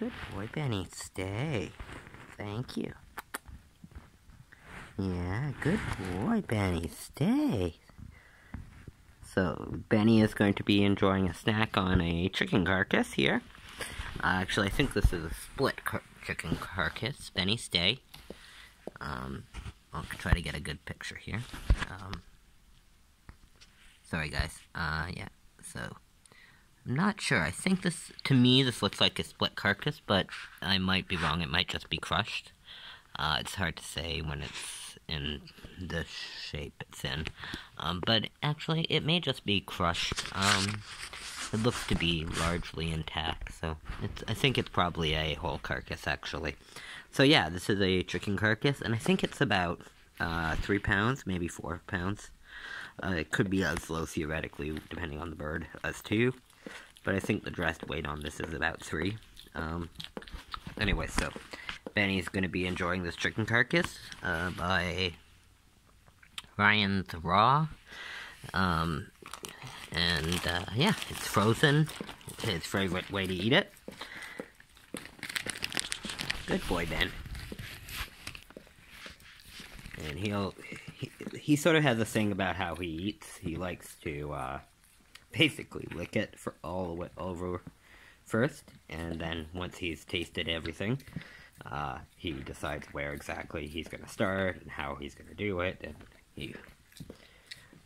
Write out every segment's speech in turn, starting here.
Good boy, Benny. Stay. Thank you. Yeah, good boy, Benny. Stay. So, Benny is going to be enjoying a snack on a chicken carcass here. Uh, actually, I think this is a split car chicken carcass. Benny, stay. Um, I'll try to get a good picture here. Um, sorry, guys. Uh, yeah, so... I'm not sure. I think this, to me, this looks like a split carcass, but I might be wrong. It might just be crushed. Uh, it's hard to say when it's in the shape it's in. Um, but actually, it may just be crushed. Um, it looks to be largely intact, so I think it's probably a whole carcass, actually. So yeah, this is a chicken carcass, and I think it's about uh, three pounds, maybe four pounds. Uh, it could be as low, theoretically, depending on the bird, as two. But I think the dressed weight on this is about three. Um, anyway, so Benny's going to be enjoying this chicken carcass uh, by Ryan's Raw. Um, and uh, yeah, it's frozen. It's his favorite way to eat it. Good boy, Ben. And he'll he, he sort of has a thing about how he eats. He likes to uh, basically lick it for all the way over first, and then once he's tasted everything, uh, he decides where exactly he's going to start and how he's going to do it, and he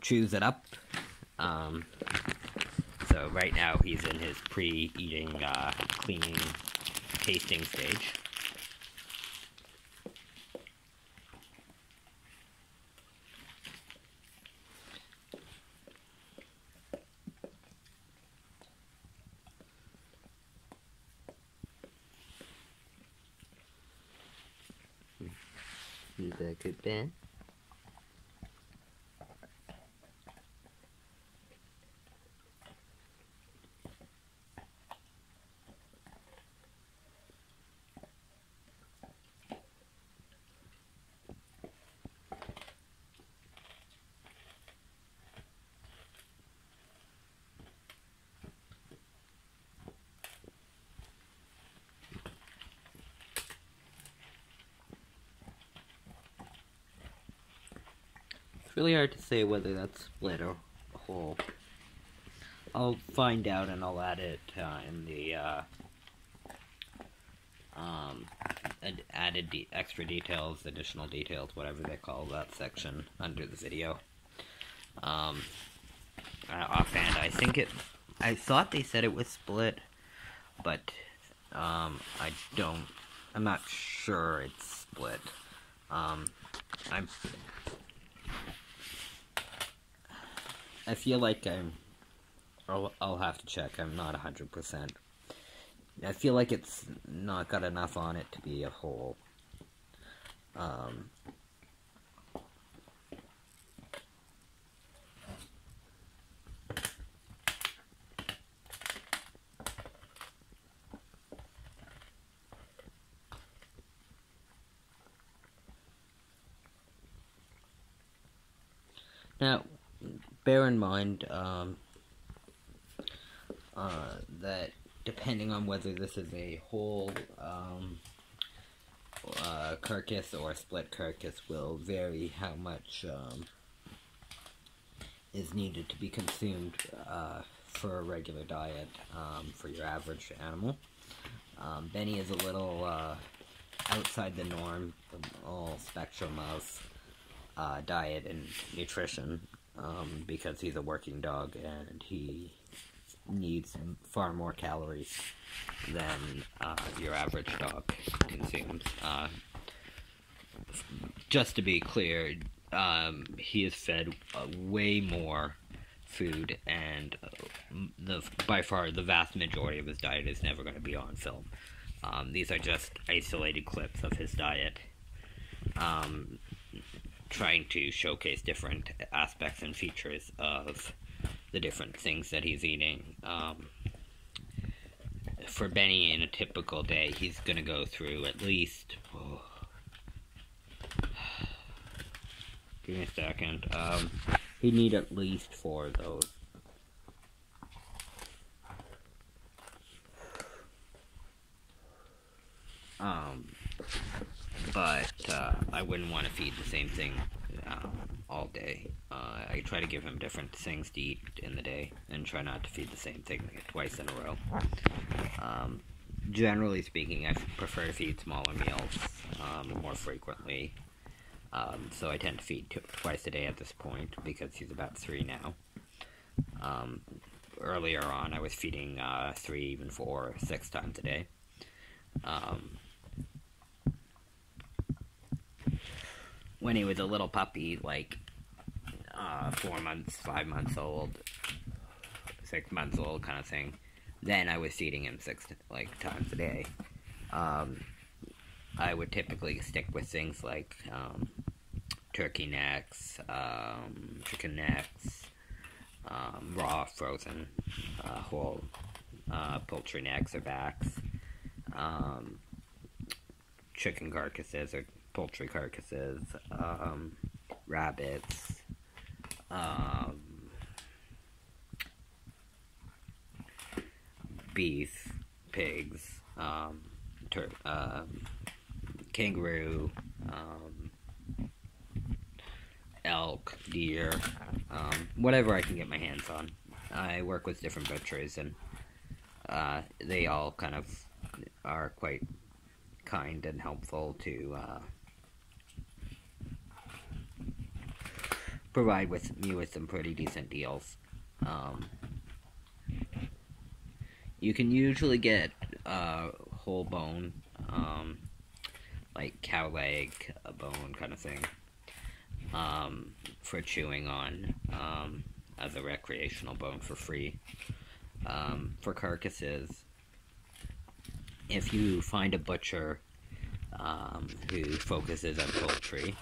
chews it up. Um, so right now he's in his pre-eating, uh, cleaning, tasting stage. Is that really hard to say whether that's split or whole. I'll find out and I'll add it uh, in the uh, um, added de extra details, additional details, whatever they call that section under the video. Um, uh, offhand, I think it. I thought they said it was split, but um, I don't. I'm not sure it's split. Um, I'm I feel like I'm. I'll, I'll have to check. I'm not 100%. I feel like it's not got enough on it to be a whole. Um, now, bear in mind um, uh, that depending on whether this is a whole um, uh, carcass or split carcass will vary how much um, is needed to be consumed uh, for a regular diet um, for your average animal. Um, Benny is a little uh, outside the norm, all spectrum of uh, diet and nutrition um, because he's a working dog and he needs far more calories than uh, your average dog consumes. Uh, just to be clear, um, he is fed uh, way more food, and uh, the by far the vast majority of his diet is never going to be on film. Um, these are just isolated clips of his diet. Um, trying to showcase different aspects and features of the different things that he's eating. Um, for Benny, in a typical day, he's going to go through at least. Oh, give me a second. Um, he'd need at least four of those. Um, but uh, I wouldn't want to feed the same thing uh, all day. Uh, I try to give him different things to eat in the day and try not to feed the same thing twice in a row. Um, generally speaking, I prefer to feed smaller meals um, more frequently. Um, so I tend to feed twice a day at this point because he's about three now. Um, earlier on, I was feeding uh, three, even four, six times a day. Um, when he was a little puppy, like uh, four months, five months old, six months old, kind of thing, then I was feeding him six like times a day. Um, I would typically stick with things like um, turkey necks, um, chicken necks, um, raw, frozen, uh, whole uh, poultry necks or backs, um, chicken carcasses or poultry carcasses, um, rabbits, um, beef, pigs, um, um, kangaroo, um, elk, deer, um, whatever I can get my hands on. I work with different butchers, and uh, they all kind of are quite kind and helpful to uh, provide with me with some pretty decent deals. Um, you can usually get uh, whole bone, um, like cow leg, a bone kind of thing, um, for chewing on um, as a recreational bone for free. Um, for carcasses, if you find a butcher um, who focuses on poultry,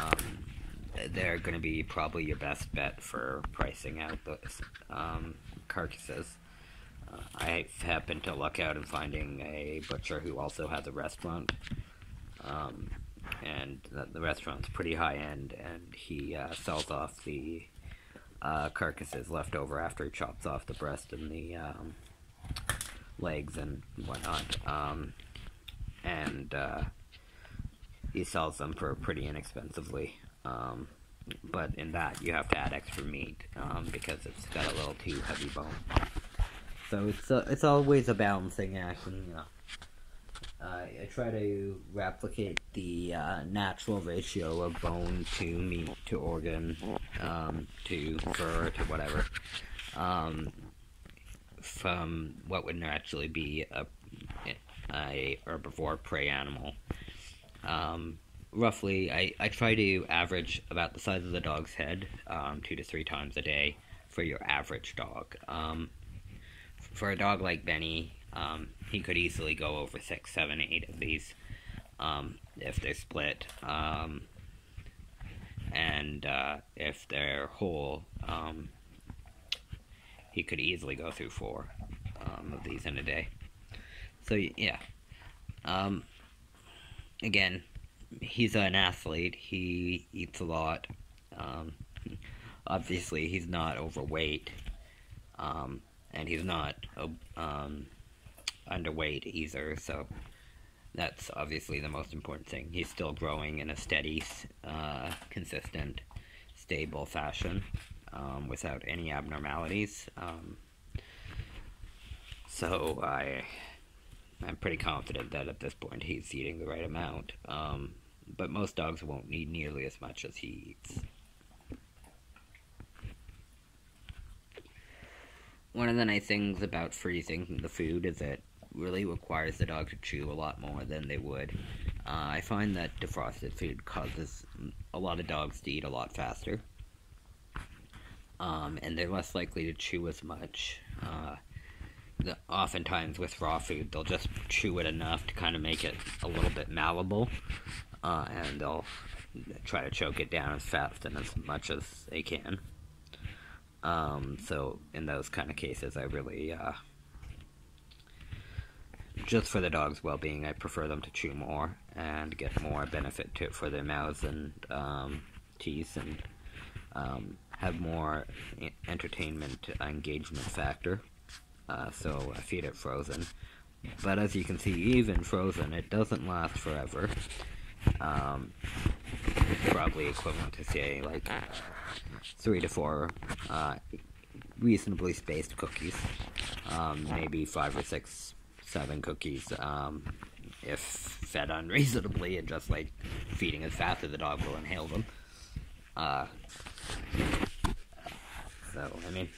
um, they're going to be probably your best bet for pricing out those um, carcasses. Uh, I happened to luck out in finding a butcher who also has a restaurant, um, and the, the, restaurant's pretty high end, and he uh, sells off the uh, carcasses left over after he chops off the breast and the um, legs and whatnot. Um, and uh, he sells them for pretty inexpensively. Um, but in that, you have to add extra meat um, because it's got a little too heavy bone. So it's uh, it's always a balancing act, and you know, I try to replicate the uh, natural ratio of bone to meat to organ um, to fur to whatever um, from what would naturally be a, a herbivore prey animal. Um, roughly, I, I try to average about the size of the dog's head um, two to three times a day for your average dog. Um, for a dog like Benny, um, he could easily go over six, seven, eight of these um, if they're split. Um, and uh, if they're whole, um, he could easily go through four of these in a day. So, yeah. again, he's an athlete. He eats a lot. Um, obviously, he's not overweight, um, and he's not um, underweight either. So that's obviously the most important thing. He's still growing in a steady, uh, consistent, stable fashion um, without any abnormalities. Um, so I. I'm pretty confident that at this point he's eating the right amount. Um, but most dogs won't need nearly as much as he eats. One of the nice things about freezing the food is it really requires the dog to chew a lot more than they would. Uh, I find that defrosted food causes a lot of dogs to eat a lot faster. Um, and they're less likely to chew as much. Uh, the, oftentimes with raw food, they'll just chew it enough to kind of make it a little bit malleable uh, and they'll try to choke it down as fast and as much as they can. Um, so in those kind of cases, I really, uh, just for the dog's well-being, I prefer them to chew more and get more benefit to for their mouths and um, teeth and um, have more entertainment engagement factor. Uh, so I feed it frozen. but as you can see, even frozen, it doesn't last forever. Um, probably equivalent to say like three to four uh, reasonably spaced cookies, um, maybe five or six, seven cookies. Um, if fed unreasonably and just like feeding as fast as the dog will inhale them. Uh, so I mean,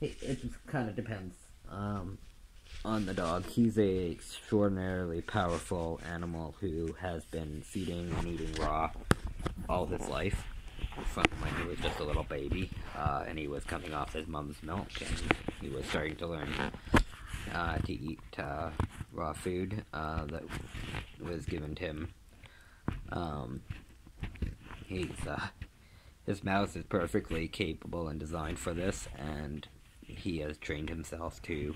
it, it just kind of depends um, on the dog. He's a extraordinarily powerful animal who has been feeding and eating raw all his life. From when he was just a little baby, uh, and he was coming off his mom's milk, and he was starting to learn uh, to eat uh, raw food uh, that was given to him. Um, he's uh, his mouth is perfectly capable and designed for this, and he has trained himself to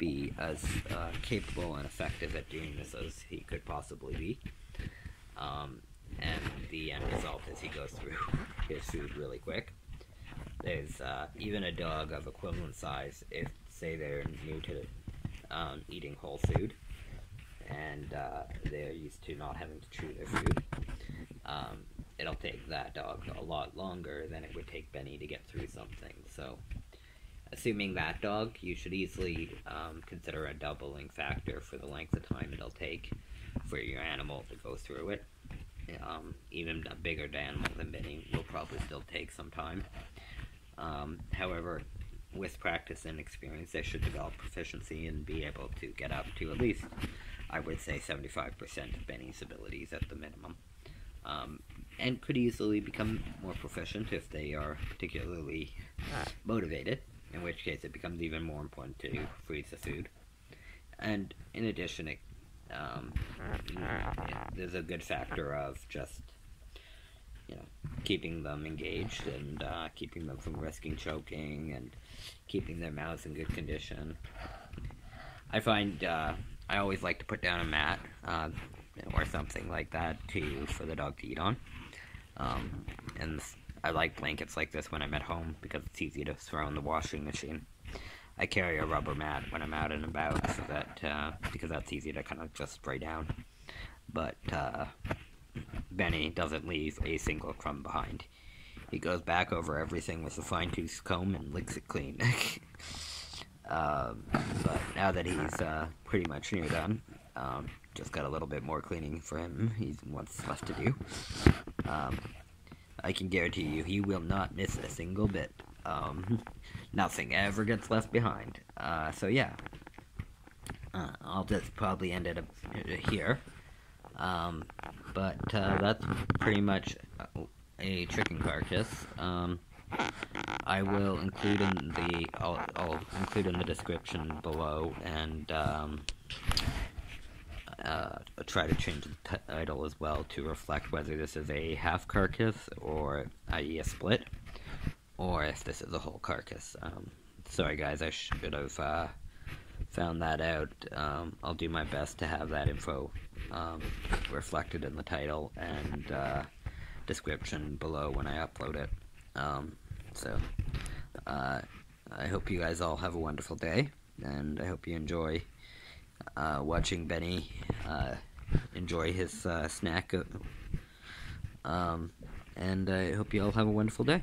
be as uh, capable and effective at doing this as he could possibly be. Um, and the end result is he goes through his food really quick. There's uh, even a dog of equivalent size, if say they're new to um, eating whole food, and uh, they're used to not having to chew their food. Um, it'll take that dog a lot longer than it would take Benny to get through something. So, assuming that dog, you should easily um, consider a doubling factor for the length of time it'll take for your animal to go through it. Um, even a bigger animal than Benny will probably still take some time. Um, however, with practice and experience, they should develop proficiency and be able to get up to at least, I would say, 75% of Benny's abilities at the minimum. Um, and could easily become more proficient if they are particularly motivated, in which case it becomes even more important to freeze the food. And in addition, it, um, there's a good factor of just you know, keeping them engaged and uh, keeping them from risking choking and keeping their mouths in good condition. I find uh, I always like to put down a mat uh, or something like that to for the dog to eat on. Um, and I like blankets like this when I'm at home because it's easy to throw in the washing machine. I carry a rubber mat when I'm out and about so that uh, because that's easy to kind of just spray down. But uh, Benny doesn't leave a single crumb behind. He goes back over everything with a fine tooth comb and licks it clean. um, but now that he's uh, pretty much near done, um, just got a little bit more cleaning for him. He's what's left to do. Um, I can guarantee you he will not miss a single bit. Um, nothing ever gets left behind. Uh, so yeah, uh, I'll just probably end it up here. Um, but uh, that's pretty much a chicken carcass. Um, I will include in the I'll, I'll, include in the description below and um, uh, try to change the title as well to reflect whether this is a half carcass or i.e. a split or if this is a whole carcass. Um, sorry guys, I should have uh, found that out. Um, I'll do my best to have that info um, reflected in the title and uh, description below when I upload it. Um, so, uh, I hope you guys all have a wonderful day, and I hope you enjoy uh, watching Benny uh, enjoy his uh, snack. Um, and I hope you all have a wonderful day.